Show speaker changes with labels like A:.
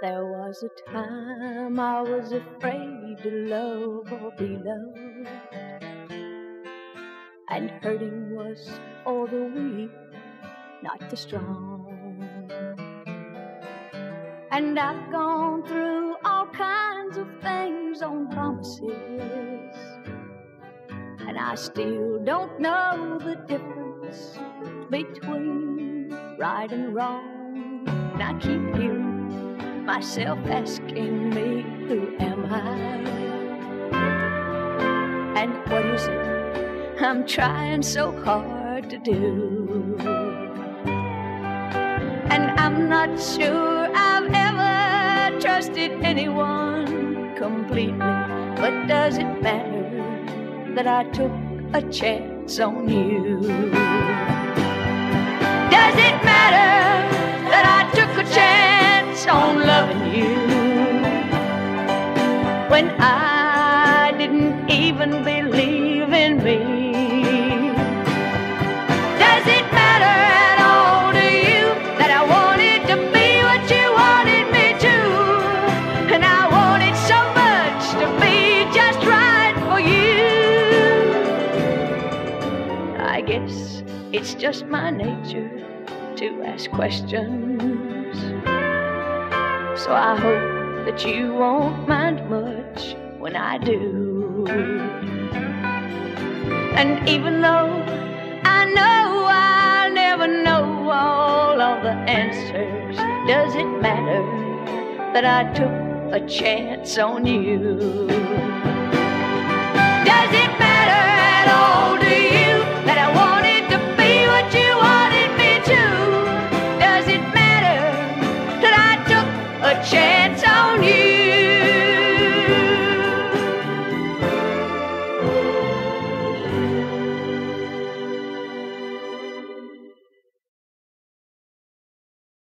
A: There was a time I was afraid to love or be loved. And hurting was for the weak, not the strong. And I've gone through all kinds of things on promises. And I still don't know the difference between right and wrong. And I keep hearing myself asking me, Who am I? And what is it I'm trying so hard to do? And I'm not sure I've ever trusted anyone completely. But does it matter that I took a chance on you? Does it matter when I didn't even believe in me? Does it matter at all to you that I wanted to be what you wanted me to? And I wanted so much to be just right for you. I guess it's just my nature to ask questions. So I hope that you won't mind much when I do. And even though I know I'll never know all of the answers, does it matter that I took a chance on you? Does it